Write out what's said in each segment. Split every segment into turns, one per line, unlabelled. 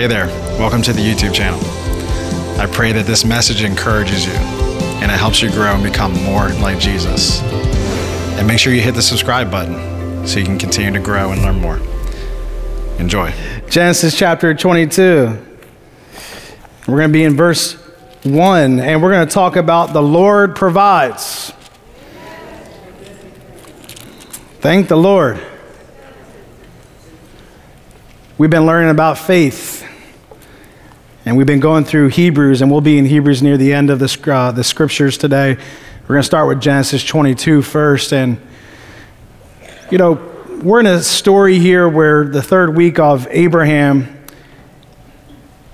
Hey there, welcome to the YouTube channel. I pray that this message encourages you and it helps you grow and become more like Jesus. And make sure you hit the subscribe button so you can continue to grow and learn more. Enjoy.
Genesis chapter 22. We're going to be in verse 1, and we're going to talk about the Lord provides. Thank the Lord. We've been learning about faith, and we've been going through Hebrews, and we'll be in Hebrews near the end of the, uh, the scriptures today. We're going to start with Genesis 22 first. And, you know, we're in a story here where the third week of Abraham,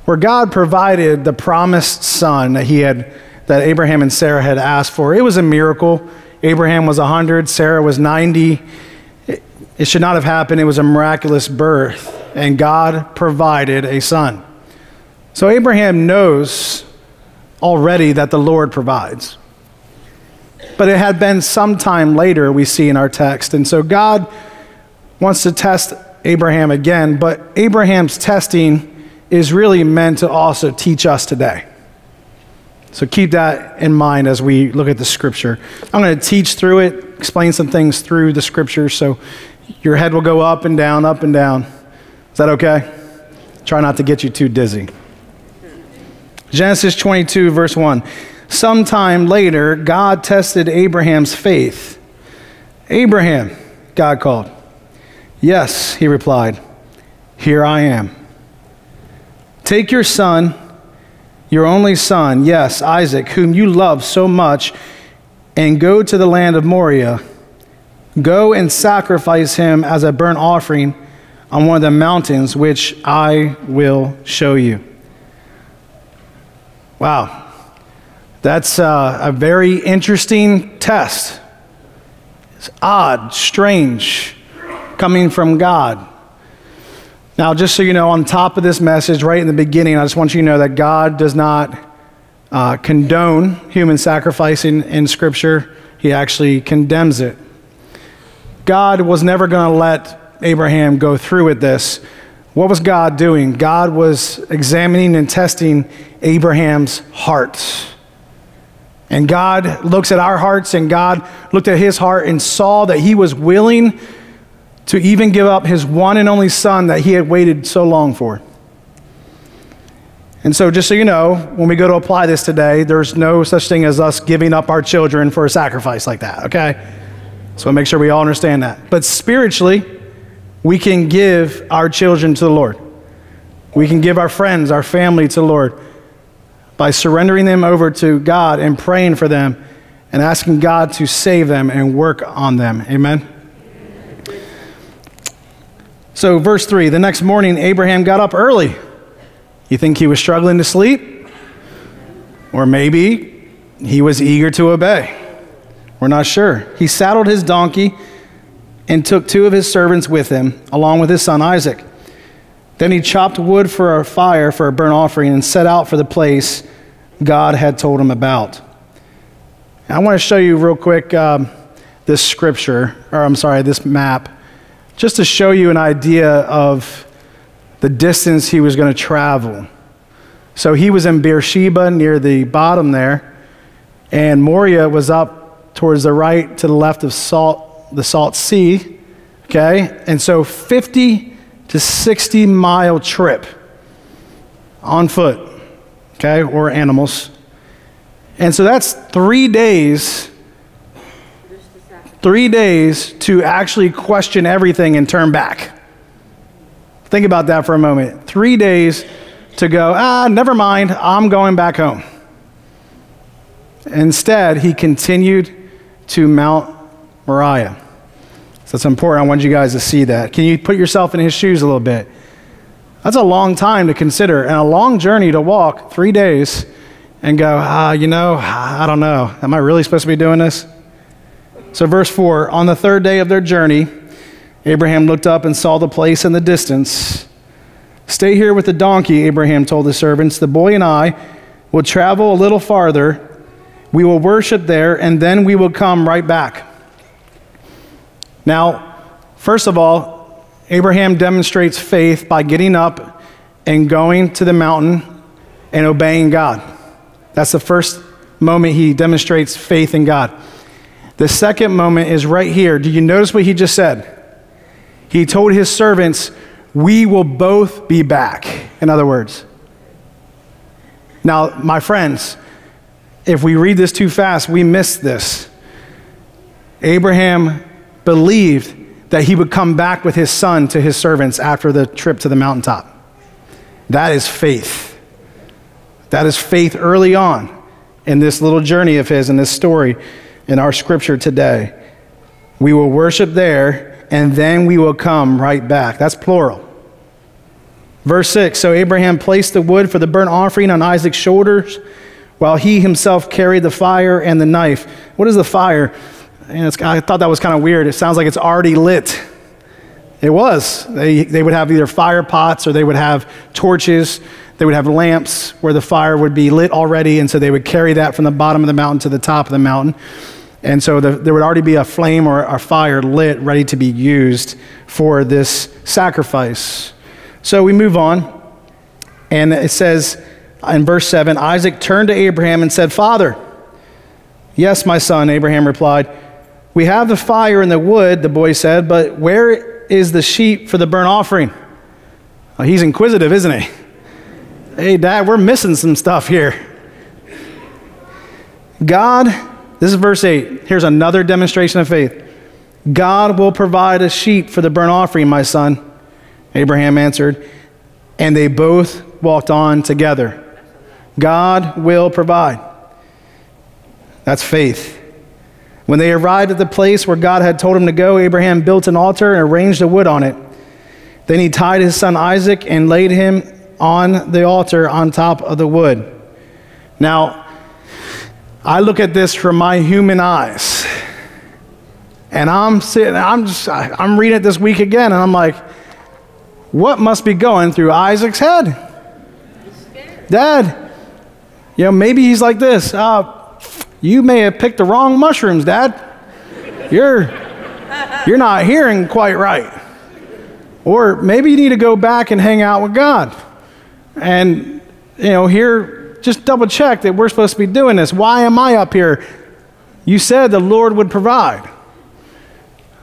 where God provided the promised son that he had, that Abraham and Sarah had asked for. It was a miracle. Abraham was 100, Sarah was 90. It, it should not have happened. It was a miraculous birth and God provided a son. So Abraham knows already that the Lord provides. But it had been some time later, we see in our text. And so God wants to test Abraham again, but Abraham's testing is really meant to also teach us today. So keep that in mind as we look at the scripture. I'm going to teach through it, explain some things through the scripture, so your head will go up and down, up and down. Is that okay? Try not to get you too dizzy. Genesis 22, verse 1. Sometime later, God tested Abraham's faith. Abraham, God called. Yes, he replied. Here I am. Take your son, your only son, yes, Isaac, whom you love so much, and go to the land of Moriah. Go and sacrifice him as a burnt offering on one of the mountains which I will show you. Wow. That's uh, a very interesting test. It's odd, strange, coming from God. Now, just so you know, on top of this message, right in the beginning, I just want you to know that God does not uh, condone human sacrificing in Scripture, He actually condemns it. God was never going to let Abraham go through with this, what was God doing? God was examining and testing Abraham's heart. And God looks at our hearts, and God looked at his heart and saw that he was willing to even give up his one and only son that he had waited so long for. And so, just so you know, when we go to apply this today, there's no such thing as us giving up our children for a sacrifice like that, okay? So, make sure we all understand that. But spiritually, we can give our children to the Lord. We can give our friends, our family to the Lord by surrendering them over to God and praying for them and asking God to save them and work on them. Amen. So, verse 3 the next morning, Abraham got up early. You think he was struggling to sleep? Or maybe he was eager to obey. We're not sure. He saddled his donkey and took two of his servants with him, along with his son Isaac. Then he chopped wood for a fire for a burnt offering and set out for the place God had told him about. I want to show you real quick um, this scripture, or I'm sorry, this map, just to show you an idea of the distance he was going to travel. So he was in Beersheba near the bottom there, and Moriah was up towards the right to the left of Salt the Salt Sea, okay? And so 50 to 60 mile trip on foot, okay, or animals. And so that's three days, three days to actually question everything and turn back. Think about that for a moment. Three days to go, ah, never mind, I'm going back home. Instead, he continued to Mount Moriah. So it's important. I want you guys to see that. Can you put yourself in his shoes a little bit? That's a long time to consider and a long journey to walk three days and go, ah, you know, I don't know. Am I really supposed to be doing this? So, verse 4 On the third day of their journey, Abraham looked up and saw the place in the distance. Stay here with the donkey, Abraham told the servants. The boy and I will travel a little farther. We will worship there, and then we will come right back. Now, first of all, Abraham demonstrates faith by getting up and going to the mountain and obeying God. That's the first moment he demonstrates faith in God. The second moment is right here. Do you notice what he just said? He told his servants, We will both be back. In other words, now, my friends, if we read this too fast, we miss this. Abraham believed that he would come back with his son to his servants after the trip to the mountaintop. That is faith. That is faith early on in this little journey of his, in this story in our scripture today. We will worship there, and then we will come right back. That's plural. Verse 6 So Abraham placed the wood for the burnt offering on Isaac's shoulders, while he himself carried the fire and the knife. What is the fire? I thought that was kind of weird. It sounds like it's already lit. It was. They, they would have either fire pots or they would have torches. They would have lamps where the fire would be lit already, and so they would carry that from the bottom of the mountain to the top of the mountain. And so the, there would already be a flame or a fire lit, ready to be used for this sacrifice. So we move on, and it says in verse 7 Isaac turned to Abraham and said, Father, yes, my son, Abraham replied, We have the fire and the wood, the boy said, but where is the sheep for the burnt offering? Well, he's inquisitive, isn't he? Hey, Dad, we're missing some stuff here. God, this is verse 8. Here's another demonstration of faith. God will provide a sheep for the burnt offering, my son. Abraham answered, and they both walked on together. God will provide. That's faith. When they arrived at the place where God had told him to go, Abraham built an altar and arranged the wood on it. Then he tied his son Isaac and laid him on the altar on top of the wood. Now, I look at this from my human eyes. And I'm sitting, I'm just, I'm reading it this week again, and I'm like, what must be going through Isaac's head? Dad, you know, maybe he's like this. Uh, you may have picked the wrong mushrooms, Dad. You're, you're not hearing quite right. Or maybe you need to go back and hang out with God. And, you know, here, just double check that we're supposed to be doing this. Why am I up here? You said the Lord would provide.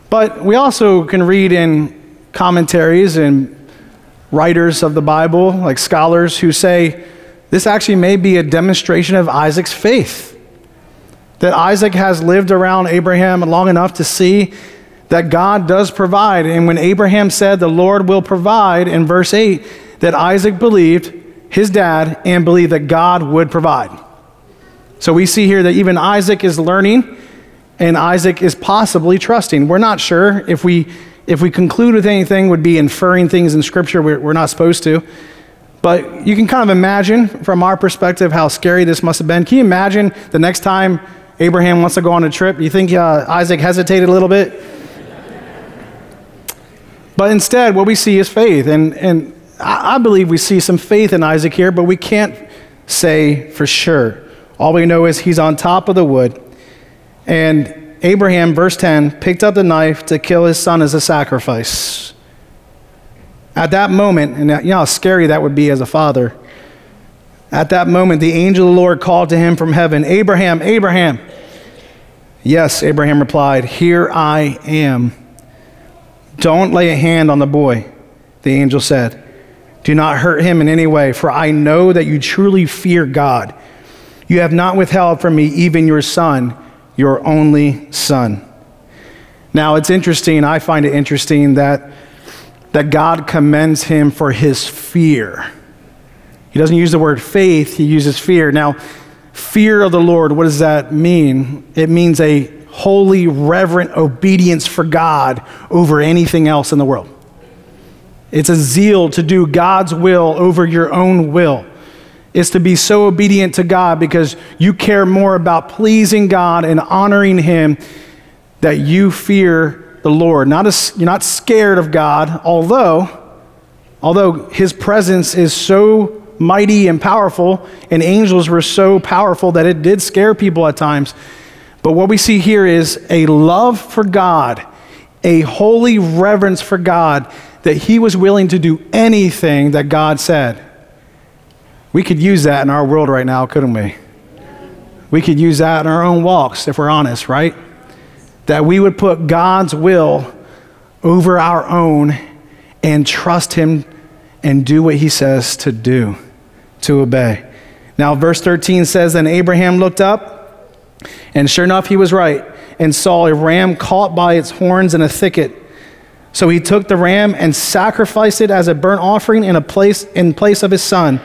But we also can read in commentaries and writers of the Bible, like scholars, who say this actually may be a demonstration of Isaac's faith. That Isaac has lived around Abraham long enough to see that God does provide. And when Abraham said, The Lord will provide, in verse 8, that Isaac believed his dad and believed that God would provide. So we see here that even Isaac is learning and Isaac is possibly trusting. We're not sure if we if we conclude with anything would be inferring things in scripture we're, we're not supposed to but you can kind of imagine from our perspective how scary this must have been can you imagine the next time abraham wants to go on a trip you think uh, isaac hesitated a little bit but instead what we see is faith and, and I, I believe we see some faith in isaac here but we can't say for sure all we know is he's on top of the wood and Abraham, verse 10, picked up the knife to kill his son as a sacrifice. At that moment, and you know how scary that would be as a father. At that moment, the angel of the Lord called to him from heaven, Abraham, Abraham. Yes, Abraham replied, Here I am. Don't lay a hand on the boy, the angel said. Do not hurt him in any way, for I know that you truly fear God. You have not withheld from me even your son your only son. Now, it's interesting, I find it interesting that, that God commends him for his fear. He doesn't use the word faith, he uses fear. Now, fear of the Lord, what does that mean? It means a holy, reverent obedience for God over anything else in the world. It's a zeal to do God's will over your own will It's to be so obedient to God because you care more about pleasing God and honoring Him that you fear the Lord. Not as, you're not scared of God, although, although His presence is so mighty and powerful, and angels were so powerful that it did scare people at times. But what we see here is a love for God, a holy reverence for God that he was willing to do anything that God said. We could use that in our world right now, couldn't we? We could use that in our own walks if we're honest, right? That we would put God's will over our own and trust Him and do what He says to do, to obey. Now, verse 13 says, Then Abraham looked up, and sure enough, he was right, and saw a ram caught by its horns in a thicket. So he took the ram and sacrificed it as a burnt offering in, a place, in place of his son.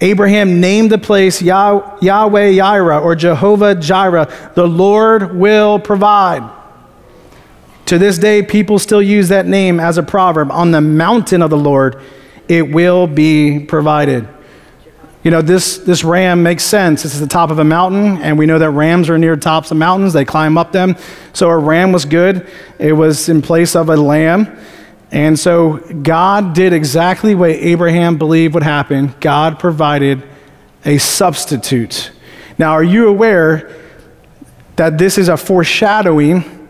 Abraham named the place Yah- Yahweh Yireh or Jehovah Jireh. The Lord will provide. To this day, people still use that name as a proverb. On the mountain of the Lord, it will be provided. You know, this, this ram makes sense. This is the top of a mountain, and we know that rams are near tops of mountains. They climb up them. So a ram was good. It was in place of a lamb. And so God did exactly what Abraham believed would happen. God provided a substitute. Now, are you aware that this is a foreshadowing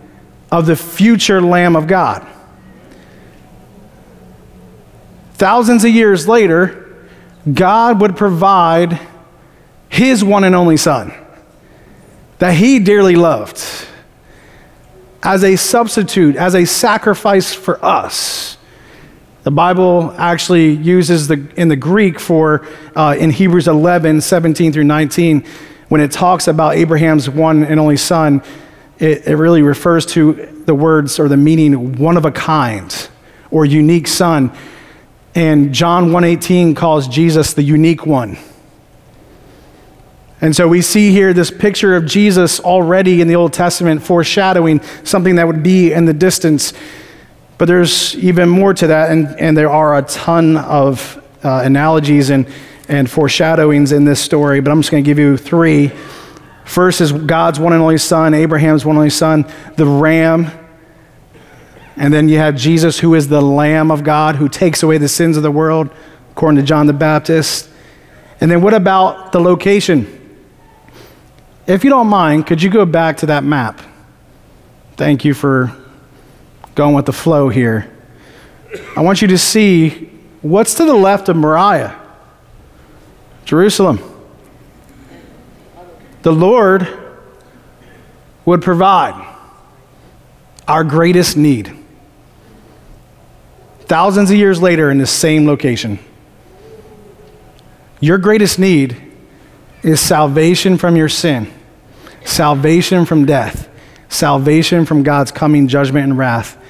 of the future Lamb of God? Thousands of years later, God would provide his one and only Son that he dearly loved as a substitute, as a sacrifice for us. The Bible actually uses the, in the Greek for, uh, in Hebrews 11, 17 through 19, when it talks about Abraham's one and only son, it, it really refers to the words or the meaning one of a kind or unique son. And John 1:18 calls Jesus the unique one. And so we see here this picture of Jesus already in the Old Testament foreshadowing something that would be in the distance. But there's even more to that, and, and there are a ton of uh, analogies and, and foreshadowings in this story, but I'm just going to give you three. First is God's one and only Son, Abraham's one and only Son, the ram. And then you have Jesus, who is the Lamb of God, who takes away the sins of the world, according to John the Baptist. And then what about the location? If you don't mind, could you go back to that map? Thank you for going with the flow here. I want you to see what's to the left of Moriah Jerusalem. The Lord would provide our greatest need. Thousands of years later, in the same location. Your greatest need is salvation from your sin salvation from death, salvation from God's coming judgment and wrath.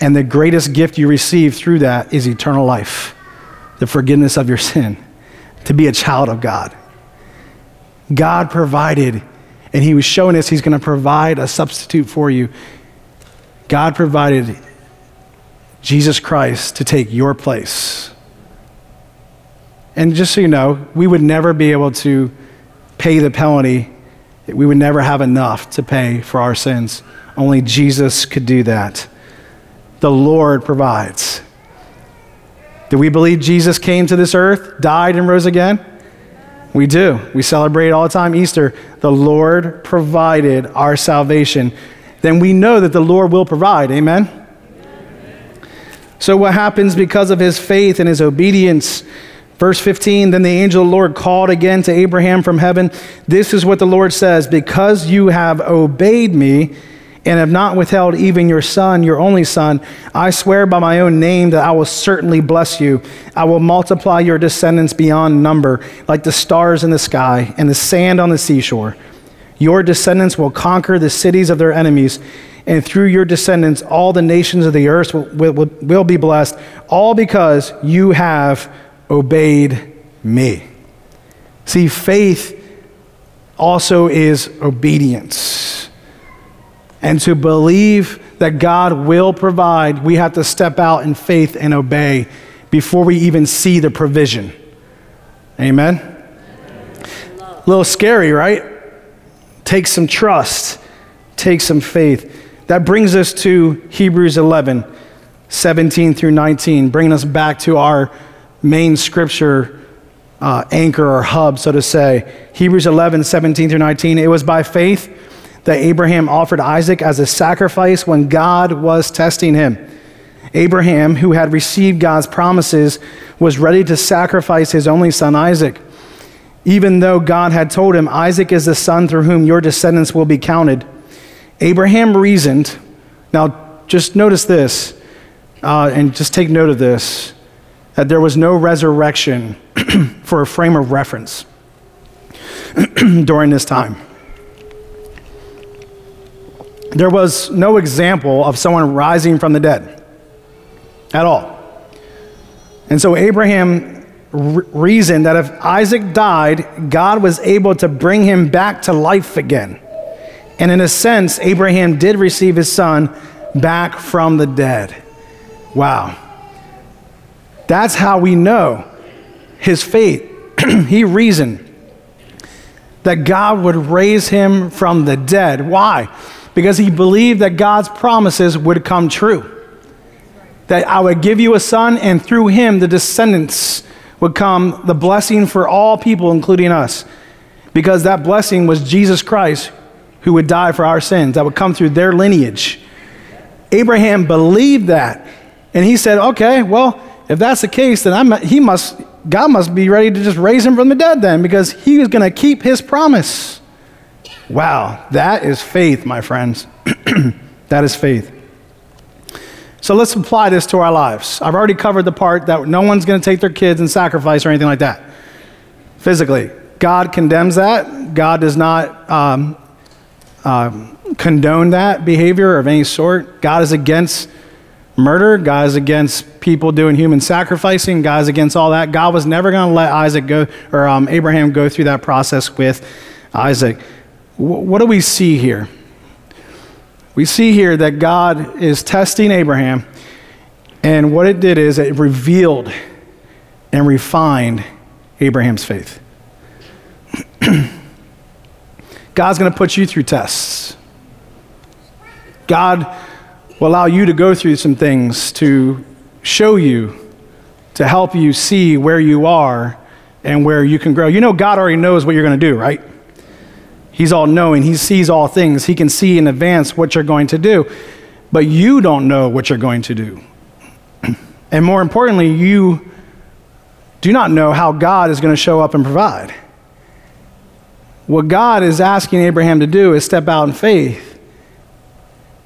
And the greatest gift you receive through that is eternal life, the forgiveness of your sin, to be a child of God. God provided, and He was showing us He's going to provide a substitute for you. God provided Jesus Christ to take your place. And just so you know, we would never be able to pay the penalty we would never have enough to pay for our sins. Only Jesus could do that. The Lord provides. Do we believe Jesus came to this earth, died, and rose again? We do. We celebrate all the time Easter. The Lord provided our salvation. Then we know that the Lord will provide. Amen? So, what happens because of his faith and his obedience? Verse 15 Then the angel of the Lord called again to Abraham from heaven. This is what the Lord says Because you have obeyed me and have not withheld even your son, your only son, I swear by my own name that I will certainly bless you. I will multiply your descendants beyond number, like the stars in the sky and the sand on the seashore. Your descendants will conquer the cities of their enemies, and through your descendants, all the nations of the earth will, will, will be blessed, all because you have obeyed me. See, faith also is obedience. And to believe that God will provide, we have to step out in faith and obey before we even see the provision. Amen? A little scary, right? Take some trust, take some faith. That brings us to Hebrews 11, 17 through 19, bringing us back to our main scripture uh, anchor or hub, so to say. Hebrews 11, 17 through 19. It was by faith that Abraham offered Isaac as a sacrifice when God was testing him. Abraham, who had received God's promises, was ready to sacrifice his only son Isaac, even though God had told him, Isaac is the son through whom your descendants will be counted. Abraham reasoned. Now, just notice this, uh, and just take note of this that there was no resurrection for a frame of reference during this time. There was no example of someone rising from the dead at all. And so Abraham re- reasoned that if Isaac died, God was able to bring him back to life again. And in a sense, Abraham did receive his son back from the dead. Wow. That's how we know his faith. he reasoned that God would raise him from the dead. Why? Because he believed that God's promises would come true. That I would give you a son, and through him, the descendants would come the blessing for all people, including us. Because that blessing was Jesus Christ, who would die for our sins, that would come through their lineage. Abraham believed that. And he said, okay, well, if that's the case, then I'm, he must, God must be ready to just raise him from the dead then, because he was going to keep his promise. Wow, that is faith, my friends. that is faith. So let's apply this to our lives. I've already covered the part that no one's going to take their kids and sacrifice or anything like that. Physically, God condemns that. God does not um, uh, condone that behavior of any sort. God is against murder. God is against people doing human sacrificing. God is against all that. God was never going to let Isaac go or um, Abraham go through that process with Isaac. W- what do we see here? We see here that God is testing Abraham, and what it did is it revealed and refined Abraham's faith. God's going to put you through tests. God will allow you to go through some things to show you, to help you see where you are and where you can grow. You know, God already knows what you're going to do, right? He's all knowing, He sees all things, He can see in advance what you're going to do. But you don't know what you're going to do. And more importantly, you do not know how God is going to show up and provide. What God is asking Abraham to do is step out in faith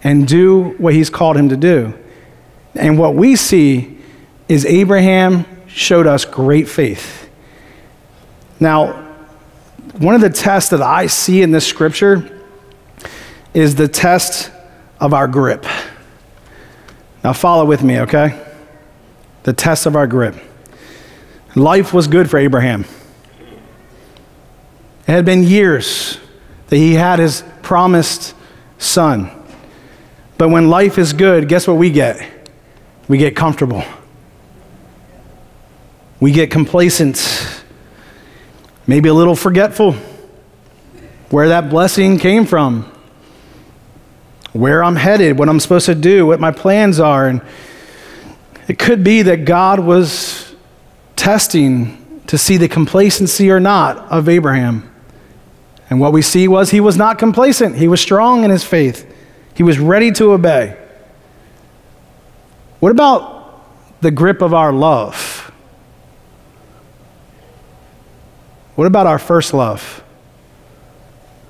and do what he's called him to do. And what we see is Abraham showed us great faith. Now, one of the tests that I see in this scripture is the test of our grip. Now, follow with me, okay? The test of our grip. Life was good for Abraham. It had been years that he had his promised son. But when life is good, guess what we get? We get comfortable. We get complacent, maybe a little forgetful where that blessing came from, where I'm headed, what I'm supposed to do, what my plans are. And it could be that God was testing to see the complacency or not of Abraham. And what we see was he was not complacent, he was strong in his faith, he was ready to obey. What about the grip of our love? What about our first love?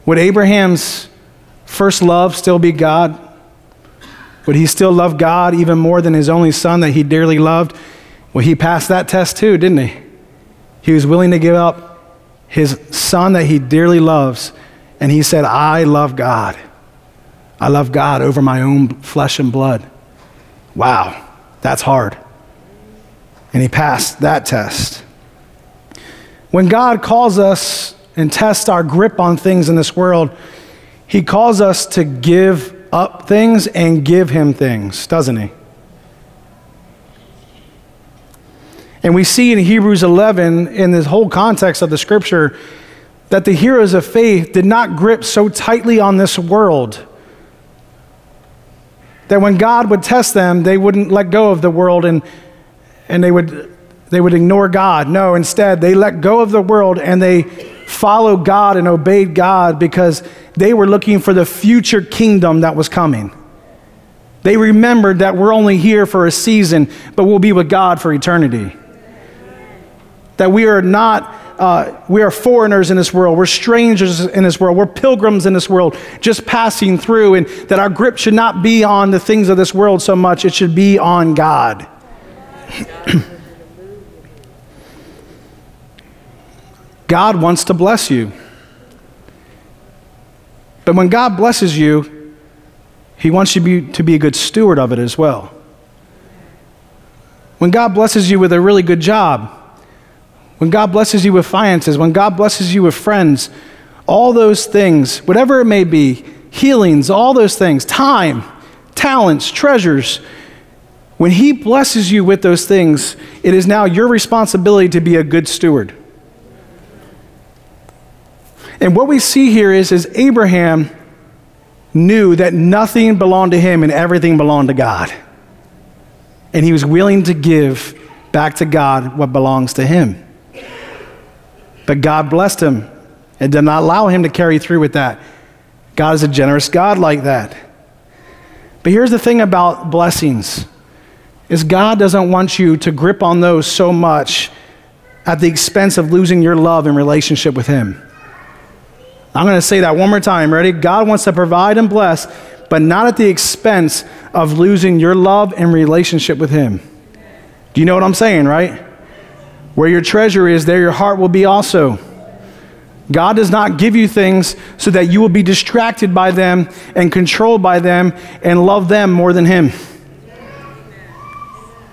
Would Abraham's first love still be God? Would he still love God even more than his only son that he dearly loved? Well, he passed that test too, didn't he? He was willing to give up his son that he dearly loves, and he said, I love God. I love God over my own flesh and blood. Wow, that's hard. And he passed that test. When God calls us and tests our grip on things in this world, he calls us to give up things and give him things, doesn't he? And we see in Hebrews 11, in this whole context of the scripture, that the heroes of faith did not grip so tightly on this world that when God would test them, they wouldn't let go of the world and, and they, would, they would ignore God. No, instead, they let go of the world and they followed God and obeyed God because they were looking for the future kingdom that was coming. They remembered that we're only here for a season, but we'll be with God for eternity. That we are not, uh, we are foreigners in this world. We're strangers in this world. We're pilgrims in this world, just passing through, and that our grip should not be on the things of this world so much, it should be on God. God wants to bless you. But when God blesses you, He wants you to be, to be a good steward of it as well. When God blesses you with a really good job, when God blesses you with finances, when God blesses you with friends, all those things, whatever it may be, healings, all those things, time, talents, treasures, when He blesses you with those things, it is now your responsibility to be a good steward. And what we see here is, is Abraham knew that nothing belonged to him and everything belonged to God. And he was willing to give back to God what belongs to him. But God blessed him and did not allow him to carry through with that. God is a generous God like that. But here's the thing about blessings is God doesn't want you to grip on those so much at the expense of losing your love and relationship with him. I'm going to say that one more time. Ready? God wants to provide and bless, but not at the expense of losing your love and relationship with Him. Do you know what I'm saying, right? Where your treasure is, there your heart will be also. God does not give you things so that you will be distracted by them and controlled by them and love them more than Him.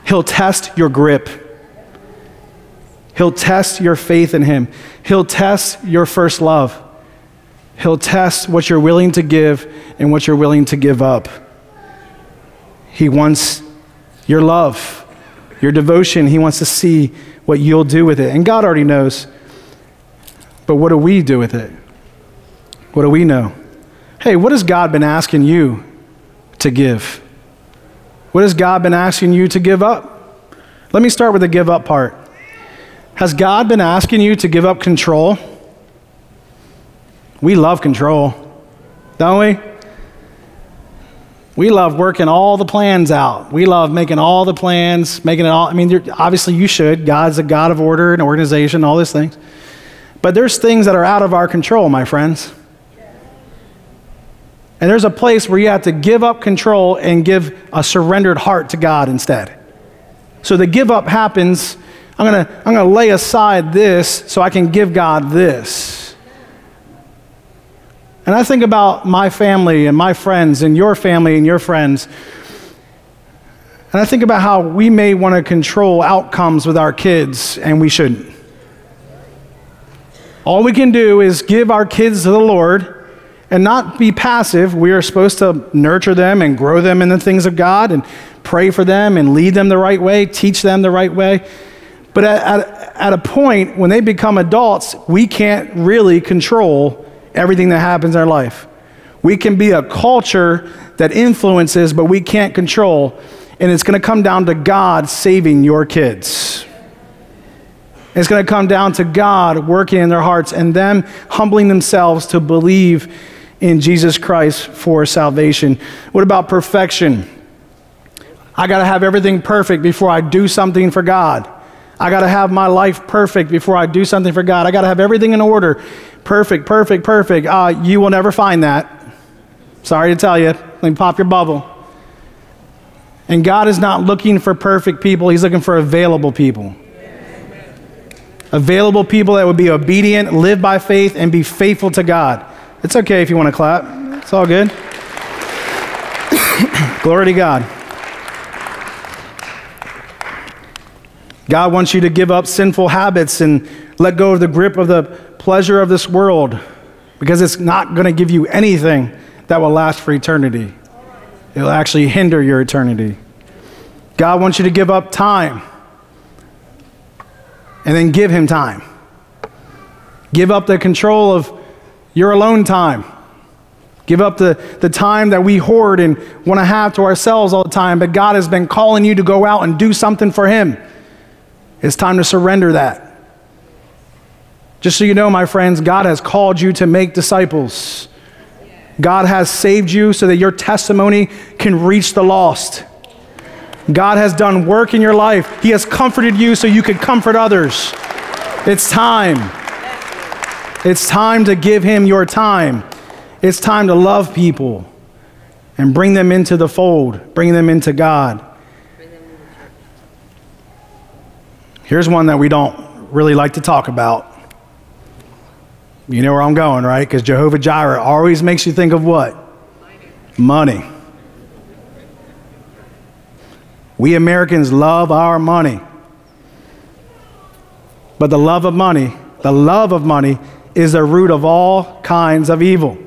He'll test your grip. He'll test your faith in Him. He'll test your first love. He'll test what you're willing to give and what you're willing to give up. He wants your love, your devotion. He wants to see what you'll do with it. And God already knows. But what do we do with it? What do we know? Hey, what has God been asking you to give? What has God been asking you to give up? Let me start with the give up part. Has God been asking you to give up control? We love control, don't we? We love working all the plans out. We love making all the plans, making it all. I mean, obviously, you should. God's a God of order and organization, all these things. But there's things that are out of our control, my friends. And there's a place where you have to give up control and give a surrendered heart to God instead. So the give up happens. I'm going to I'm going to lay aside this so I can give God this. And I think about my family and my friends and your family and your friends. And I think about how we may want to control outcomes with our kids, and we shouldn't. All we can do is give our kids to the Lord and not be passive. We are supposed to nurture them and grow them in the things of God and pray for them and lead them the right way, teach them the right way. But at, at, at a point, when they become adults, we can't really control everything that happens in our life. We can be a culture that influences, but we can't control. And it's going to come down to God saving your kids. It's going to come down to God working in their hearts and them humbling themselves to believe in Jesus Christ for salvation. What about perfection? I got to have everything perfect before I do something for God. I got to have my life perfect before I do something for God. I got to have everything in order. Perfect, perfect, perfect. Uh, you will never find that. Sorry to tell you. Let me pop your bubble. And God is not looking for perfect people, He's looking for available people. Available people that would be obedient, live by faith, and be faithful to God. It's okay if you want to clap, it's all good. Glory to God. God wants you to give up sinful habits and let go of the grip of the pleasure of this world because it's not going to give you anything that will last for eternity. It'll actually hinder your eternity. God wants you to give up time and then give Him time. Give up the control of your alone time. Give up the, the time that we hoard and want to have to ourselves all the time, but God has been calling you to go out and do something for Him. It's time to surrender that. Just so you know, my friends, God has called you to make disciples. God has saved you so that your testimony can reach the lost. God has done work in your life. He has comforted you so you can comfort others. It's time. It's time to give Him your time. It's time to love people and bring them into the fold, bring them into God. Here's one that we don't really like to talk about. You know where I'm going, right? Because Jehovah Jireh always makes you think of what? Money. We Americans love our money. But the love of money, the love of money, is the root of all kinds of evil.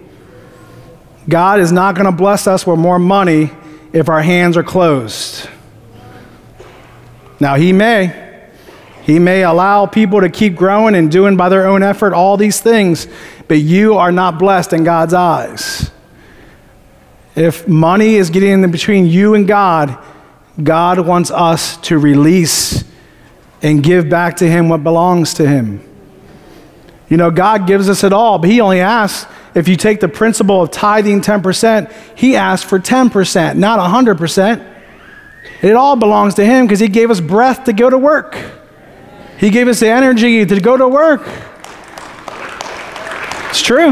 God is not going to bless us with more money if our hands are closed. Now, He may. He may allow people to keep growing and doing by their own effort all these things, but you are not blessed in God's eyes. If money is getting in between you and God, God wants us to release and give back to Him what belongs to Him. You know, God gives us it all, but He only asks if you take the principle of tithing 10%, He asks for 10%, not 100%. It all belongs to Him because He gave us breath to go to work, He gave us the energy to go to work. It's true.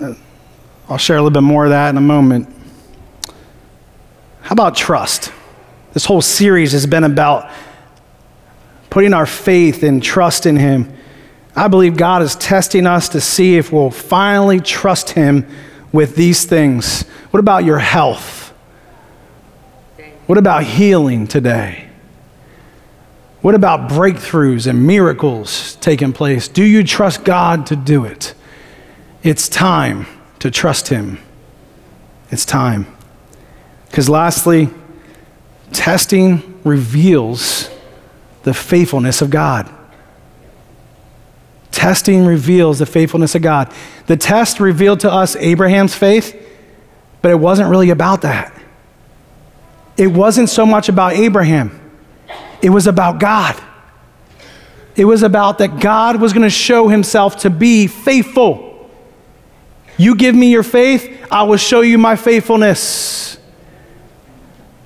Uh, I'll share a little bit more of that in a moment. How about trust? This whole series has been about putting our faith and trust in Him. I believe God is testing us to see if we'll finally trust Him with these things. What about your health? What about healing today? What about breakthroughs and miracles taking place? Do you trust God to do it? It's time to trust Him. It's time. Because lastly, testing reveals the faithfulness of God. Testing reveals the faithfulness of God. The test revealed to us Abraham's faith, but it wasn't really about that. It wasn't so much about Abraham, it was about God. It was about that God was going to show himself to be faithful. You give me your faith, I will show you my faithfulness.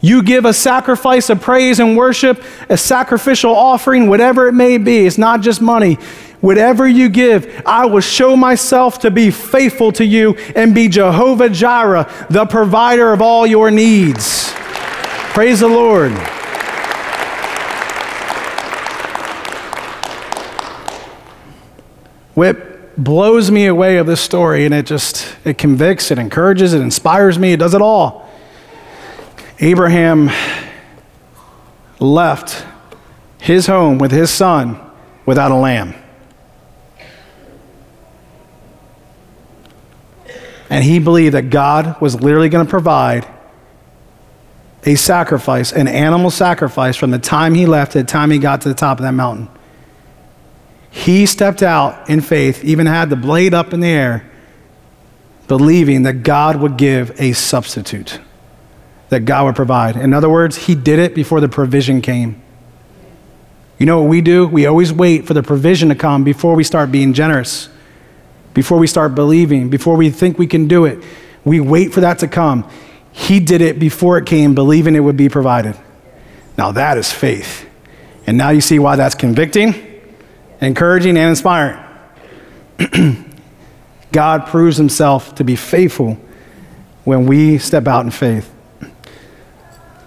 You give a sacrifice of praise and worship, a sacrificial offering, whatever it may be. It's not just money. Whatever you give, I will show myself to be faithful to you and be Jehovah Jireh, the provider of all your needs. Praise the Lord. Whip blows me away of this story and it just it convicts it encourages it inspires me it does it all abraham left his home with his son without a lamb and he believed that god was literally going to provide a sacrifice an animal sacrifice from the time he left to the time he got to the top of that mountain he stepped out in faith, even had the blade up in the air, believing that God would give a substitute, that God would provide. In other words, he did it before the provision came. You know what we do? We always wait for the provision to come before we start being generous, before we start believing, before we think we can do it. We wait for that to come. He did it before it came, believing it would be provided. Now that is faith. And now you see why that's convicting encouraging and inspiring. God proves himself to be faithful when we step out in faith.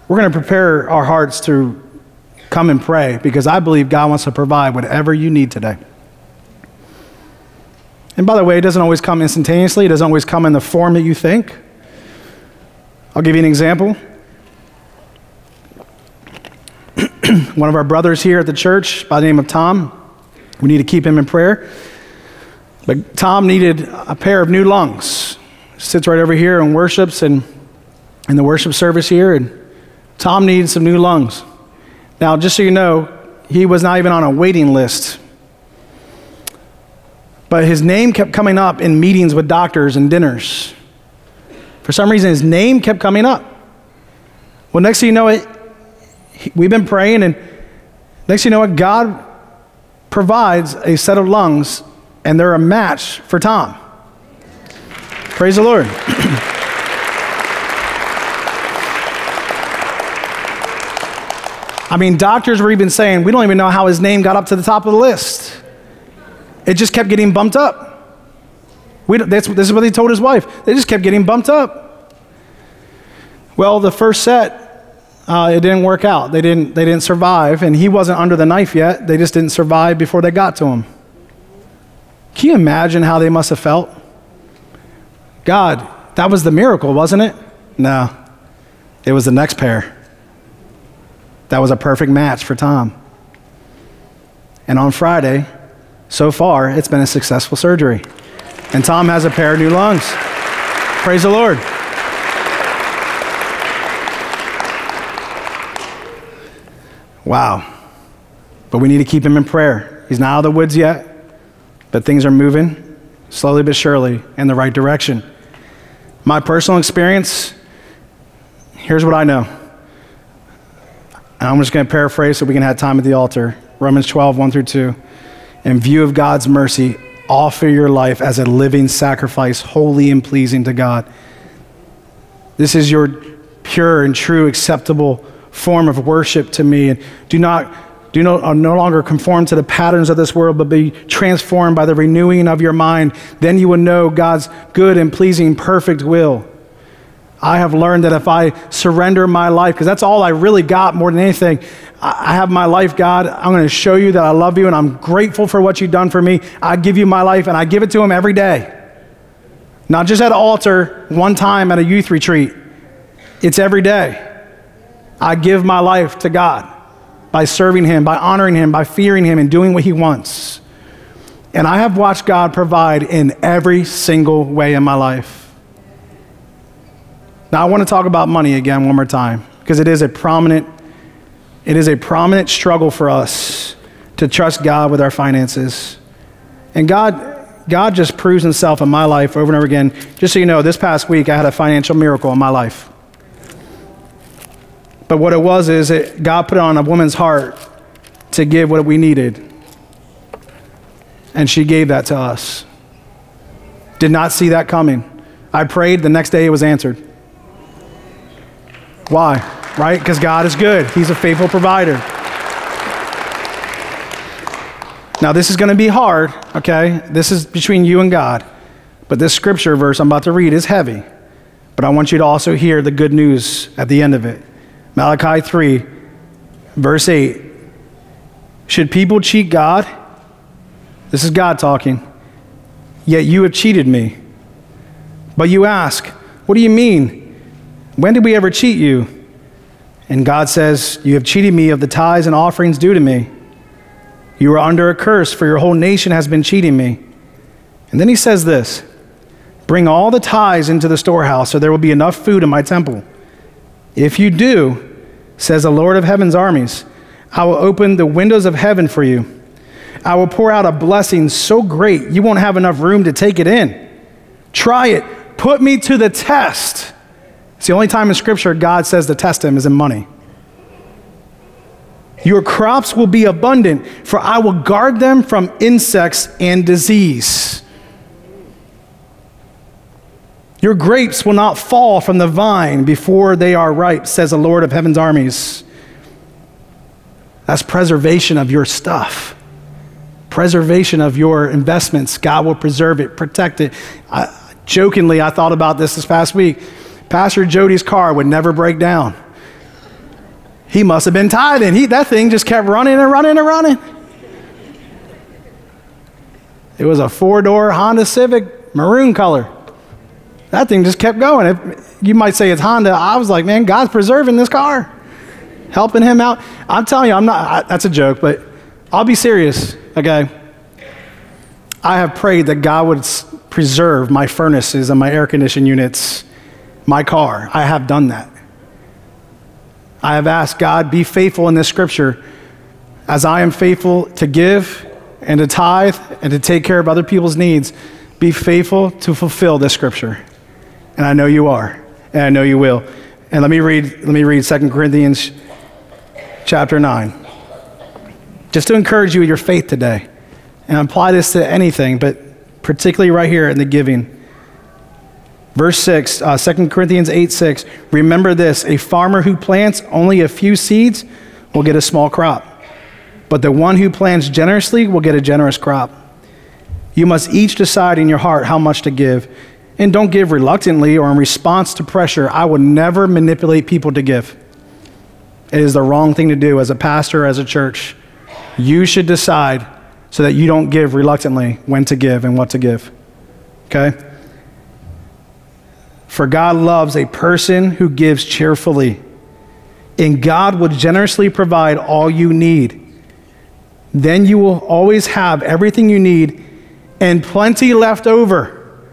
We're going to prepare our hearts to come and pray because I believe God wants to provide whatever you need today. And by the way, it doesn't always come instantaneously, it doesn't always come in the form that you think. I'll give you an example. One of our brothers here at the church by the name of Tom, we need to keep him in prayer. But Tom needed a pair of new lungs. Sits right over here and worships and in the worship service here, and Tom needed some new lungs. Now, just so you know, he was not even on a waiting list. But his name kept coming up in meetings with doctors and dinners. For some reason, his name kept coming up. Well, next thing you know, it, we've been praying, and next thing you know, it, God provides a set of lungs, and they're a match for Tom. Praise the Lord. I mean, doctors were even saying, we don't even know how his name got up to the top of the list. It just kept getting bumped up. This is what he told his wife. They just kept getting bumped up. Well, the first set, uh, it didn't work out. They didn't, they didn't survive, and he wasn't under the knife yet. They just didn't survive before they got to him. Can you imagine how they must have felt? God, that was the miracle, wasn't it? No, it was the next pair. That was a perfect match for Tom. And on Friday, so far, it's been a successful surgery. And Tom has a pair of new lungs. Praise the Lord. Wow. But we need to keep him in prayer. He's not out of the woods yet, but things are moving slowly but surely in the right direction. My personal experience here's what I know and I'm just going to paraphrase so we can have time at the altar. Romans 12, 1 through 2. In view of God's mercy, offer your life as a living sacrifice, holy and pleasing to God. This is your pure and true, acceptable form of worship to me. And do not do not, uh, no longer conform to the patterns of this world, but be transformed by the renewing of your mind. Then you will know God's good and pleasing, perfect will. I have learned that if I surrender my life, because that's all I really got more than anything, I have my life, God. I'm going to show you that I love you and I'm grateful for what you've done for me. I give you my life and I give it to Him every day. Not just at an altar, one time at a youth retreat. It's every day. I give my life to God by serving Him, by honoring Him, by fearing Him, and doing what He wants. And I have watched God provide in every single way in my life. Now I want to talk about money again one more time because it is a prominent it is a prominent struggle for us to trust God with our finances. And God God just proves himself in my life over and over again. Just so you know, this past week I had a financial miracle in my life. But what it was is it, God put on a woman's heart to give what we needed. And she gave that to us. Did not see that coming. I prayed, the next day it was answered. Why? Right? Because God is good, He's a faithful provider. Now, this is going to be hard, okay? This is between you and God. But this scripture verse I'm about to read is heavy. But I want you to also hear the good news at the end of it. Malachi 3, verse 8. Should people cheat God? This is God talking. Yet you have cheated me. But you ask, What do you mean? When did we ever cheat you? And God says, You have cheated me of the tithes and offerings due to me. You are under a curse, for your whole nation has been cheating me. And then he says this Bring all the tithes into the storehouse, so there will be enough food in my temple. If you do, says the Lord of heaven's armies, I will open the windows of heaven for you. I will pour out a blessing so great you won't have enough room to take it in. Try it. Put me to the test it's the only time in Scripture God says to test him is in money. Your crops will be abundant, for I will guard them from insects and disease. Your grapes will not fall from the vine before they are ripe, says the Lord of heaven's armies. That's preservation of your stuff, preservation of your investments. God will preserve it, protect it. I, jokingly, I thought about this this past week. Pastor Jody's car would never break down. He must have been tithing. He, that thing just kept running and running and running. It was a four door Honda Civic, maroon color. That thing just kept going. You might say it's Honda. I was like, man, God's preserving this car, helping him out. I'm telling you, I'm not, I, that's a joke, but I'll be serious, okay? I have prayed that God would preserve my furnaces and my air conditioning units my car. I have done that. I have asked God, be faithful in this scripture as I am faithful to give and to tithe and to take care of other people's needs. Be faithful to fulfill this scripture. And I know you are, and I know you will. And let me read, let me read 2 Corinthians chapter 9. Just to encourage you with your faith today. and apply this to anything, but particularly right here in the giving. Verse 6, uh, 2 Corinthians 8 6. Remember this a farmer who plants only a few seeds will get a small crop, but the one who plants generously will get a generous crop. You must each decide in your heart how much to give. And don't give reluctantly or in response to pressure. I would never manipulate people to give. It is the wrong thing to do as a pastor, as a church. You should decide so that you don't give reluctantly when to give and what to give. Okay? For God loves a person who gives cheerfully, and God will generously provide all you need. Then you will always have everything you need and plenty left over.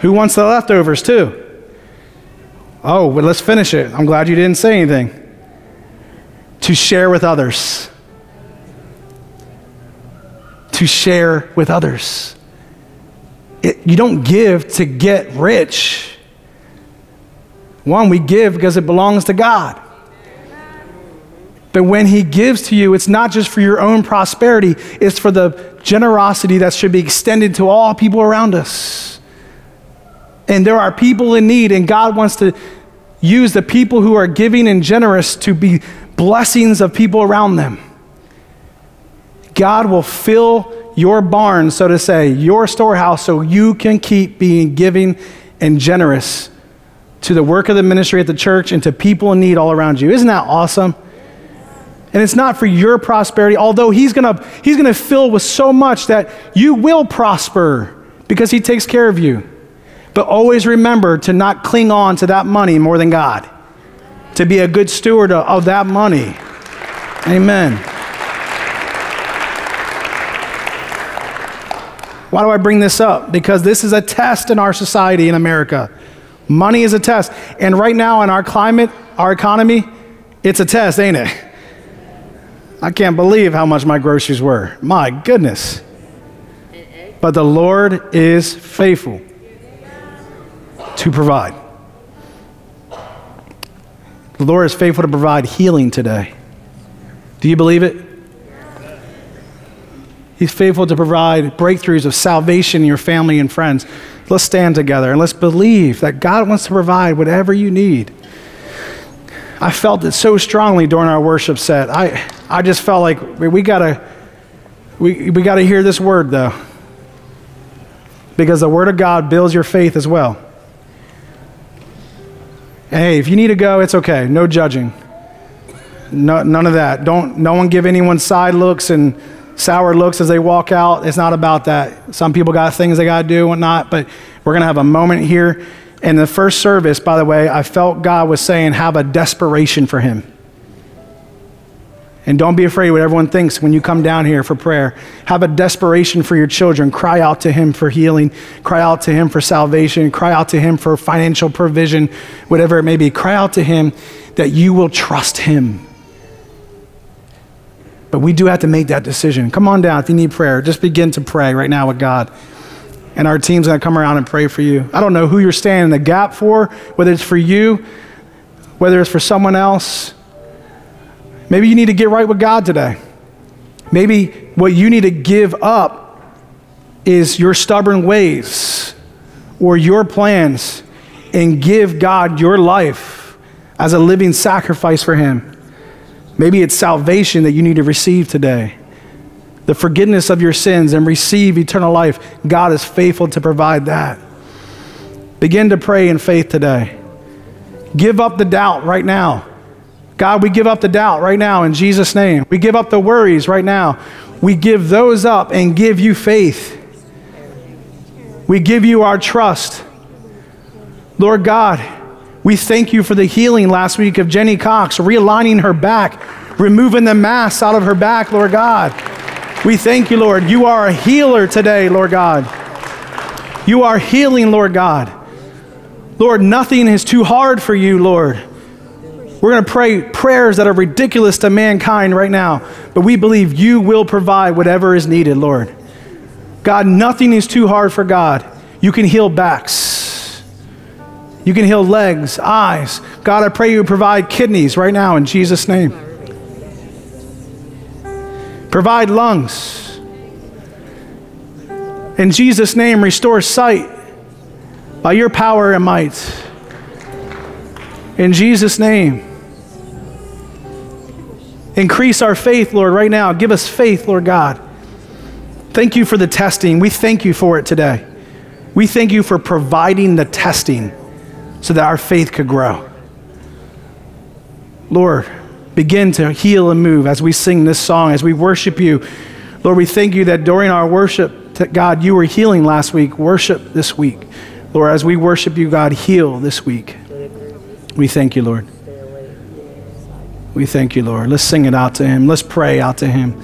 Who wants the leftovers too? Oh, well, let's finish it. I'm glad you didn't say anything. To share with others. To share with others. It, you don't give to get rich. One, we give because it belongs to God. But when He gives to you, it's not just for your own prosperity, it's for the generosity that should be extended to all people around us. And there are people in need, and God wants to use the people who are giving and generous to be blessings of people around them. God will fill your barn, so to say, your storehouse, so you can keep being giving and generous to the work of the ministry at the church and to people in need all around you. Isn't that awesome? And it's not for your prosperity, although he's gonna, he's gonna fill with so much that you will prosper because he takes care of you. But always remember to not cling on to that money more than God, to be a good steward of that money. Amen. Why do I bring this up? Because this is a test in our society in America. Money is a test. And right now, in our climate, our economy, it's a test, ain't it? I can't believe how much my groceries were. My goodness. But the Lord is faithful to provide. The Lord is faithful to provide healing today. Do you believe it? He's faithful to provide breakthroughs of salvation in your family and friends. Let's stand together and let's believe that God wants to provide whatever you need. I felt it so strongly during our worship set. I, I just felt like we, gotta we, we gotta hear this word though. Because the word of God builds your faith as well. Hey, if you need to go, it's okay. No judging. No, none of that. Don't no one give anyone side looks and sour looks as they walk out. It's not about that. Some people got things they got to do and whatnot, but we're going to have a moment here. In the first service, by the way, I felt God was saying, have a desperation for Him. And don't be afraid what everyone thinks when you come down here for prayer. Have a desperation for your children. Cry out to Him for healing. Cry out to Him for salvation. Cry out to Him for financial provision, whatever it may be. Cry out to Him that you will trust Him. But we do have to make that decision. Come on down if you need prayer. Just begin to pray right now with God. And our team's going to come around and pray for you. I don't know who you're standing in the gap for, whether it's for you, whether it's for someone else. Maybe you need to get right with God today. Maybe what you need to give up is your stubborn ways or your plans and give God your life as a living sacrifice for Him. Maybe it's salvation that you need to receive today. The forgiveness of your sins and receive eternal life. God is faithful to provide that. Begin to pray in faith today. Give up the doubt right now. God, we give up the doubt right now in Jesus' name. We give up the worries right now. We give those up and give you faith. We give you our trust. Lord God, we thank you for the healing last week of Jenny Cox, realigning her back, removing the mass out of her back, Lord God. We thank you, Lord. You are a healer today, Lord God. You are healing, Lord God. Lord, nothing is too hard for you, Lord. We're going to pray prayers that are ridiculous to mankind right now, but we believe you will provide whatever is needed, Lord. God, nothing is too hard for God. You can heal backs. You can heal legs, eyes. God, I pray you provide kidneys right now in Jesus' name. Provide lungs. In Jesus' name, restore sight by your power and might. In Jesus' name. Increase our faith, Lord, right now. Give us faith, Lord God. Thank you for the testing. We thank you for it today. We thank you for providing the testing so that our faith could grow. Lord, begin to heal and move as we sing this song, as we worship you. Lord, we thank you that during our worship, that God, you were healing last week. Worship this week. Lord, as we worship you, God, heal this week. We thank you, Lord. We thank you, Lord. Let's sing it out to Him. Let's pray out to Him.